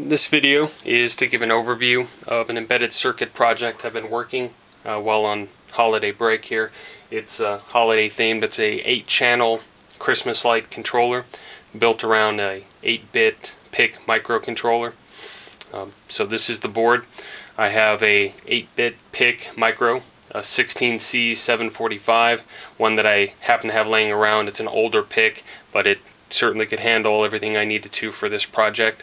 This video is to give an overview of an embedded circuit project I've been working uh, while on holiday break here. It's uh, holiday themed. It's a 8 channel Christmas light controller built around a 8-bit PIC microcontroller. Um, so this is the board. I have a 8-bit PIC micro, a 16C745, one that I happen to have laying around. It's an older PIC, but it certainly could handle everything I needed to for this project.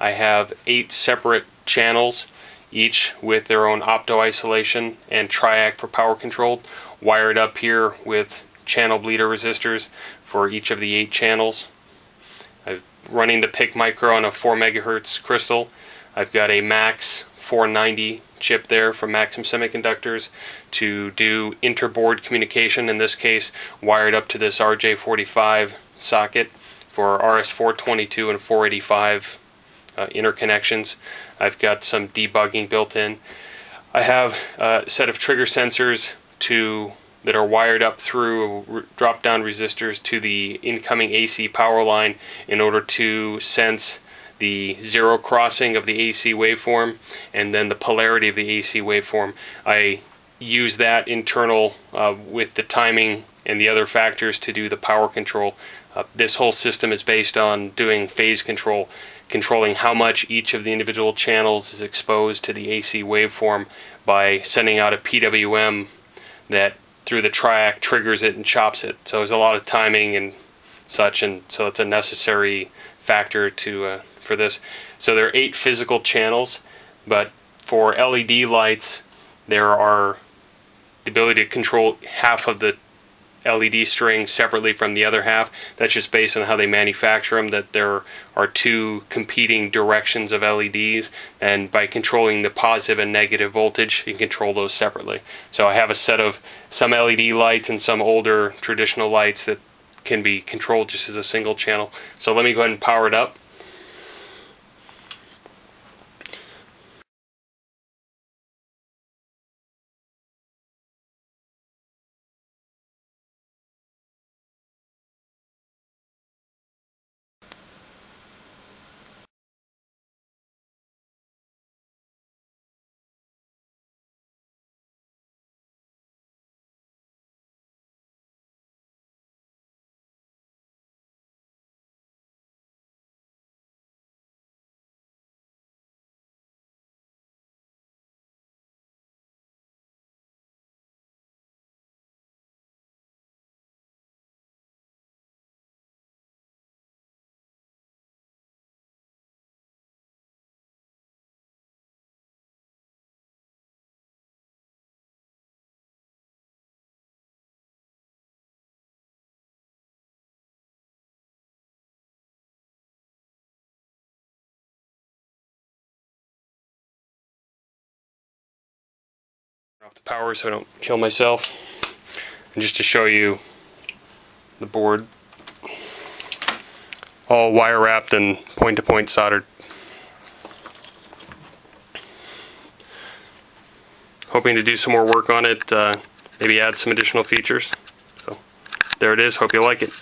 I have eight separate channels, each with their own opto isolation and triac for power control, wired up here with channel bleeder resistors for each of the eight channels. I'm running the PIC micro on a 4 megahertz crystal. I've got a Max 490 chip there from Maxim Semiconductors to do interboard communication, in this case wired up to this RJ45 socket for RS422 and 485 uh, interconnections. I've got some debugging built in. I have a set of trigger sensors to that are wired up through drop down resistors to the incoming AC power line in order to sense the zero crossing of the AC waveform and then the polarity of the AC waveform. I use that internal uh, with the timing and the other factors to do the power control. Uh, this whole system is based on doing phase control controlling how much each of the individual channels is exposed to the AC waveform by sending out a PWM that through the triac triggers it and chops it. So there's a lot of timing and such, and so it's a necessary factor to uh, for this. So there are eight physical channels, but for LED lights, there are the ability to control half of the LED string separately from the other half. That's just based on how they manufacture them, that there are two competing directions of LEDs, and by controlling the positive and negative voltage, you can control those separately. So I have a set of some LED lights and some older traditional lights that can be controlled just as a single channel. So let me go ahead and power it up. Off the power so I don't kill myself. And just to show you the board, all wire wrapped and point to point soldered. Hoping to do some more work on it, uh, maybe add some additional features. So there it is, hope you like it.